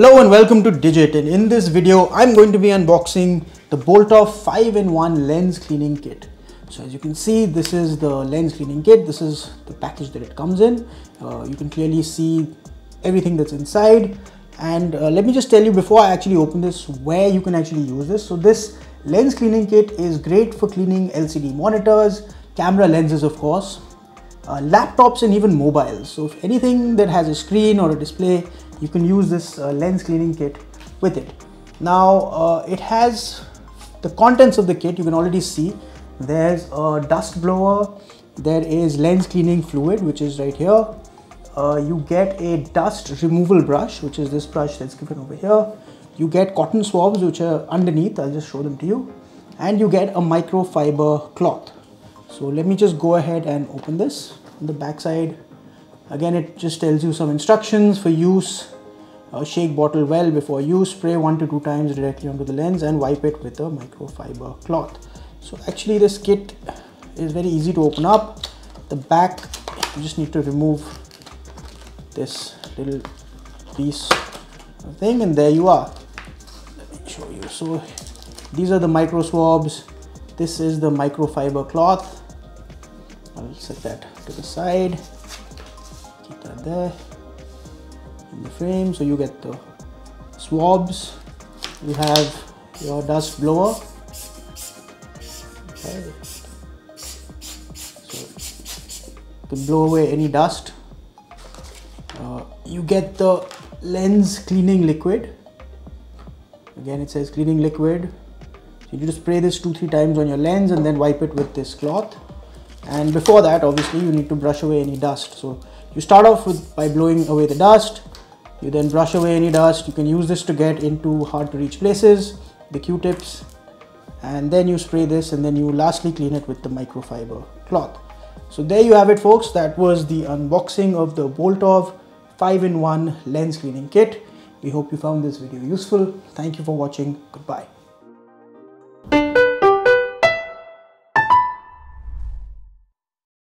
Hello and welcome to Digit and in this video I'm going to be unboxing the Boltove 5-in-1 lens cleaning kit. So as you can see this is the lens cleaning kit, this is the package that it comes in. Uh, you can clearly see everything that's inside and uh, let me just tell you before I actually open this where you can actually use this. So this lens cleaning kit is great for cleaning LCD monitors, camera lenses of course, uh, laptops and even mobiles. So if anything that has a screen or a display, you can use this uh, lens cleaning kit with it. Now uh, it has the contents of the kit, you can already see. There's a dust blower, there is lens cleaning fluid, which is right here. Uh, you get a dust removal brush, which is this brush that's given over here. You get cotton swabs, which are underneath, I'll just show them to you. And you get a microfiber cloth. So let me just go ahead and open this. On the back side, again it just tells you some instructions for use. Uh, shake bottle well before use, spray one to two times directly onto the lens and wipe it with a microfiber cloth. So actually this kit is very easy to open up. The back, you just need to remove this little piece thing and there you are. Let me show you. So these are the micro swabs. This is the microfiber cloth I'll set that to the side. Keep that there in the frame so you get the swabs. You have your dust blower. Okay. So to blow away any dust uh, you get the lens cleaning liquid. Again it says cleaning liquid. You just spray this two three times on your lens and then wipe it with this cloth and before that obviously you need to brush away any dust. So you start off with by blowing away the dust. You then brush away any dust. You can use this to get into hard to reach places the q-tips. And then you spray this and then you lastly clean it with the microfiber cloth. So there you have it folks. That was the unboxing of the Boltove 5-in-1 lens cleaning kit. We hope you found this video useful. Thank you for watching. Goodbye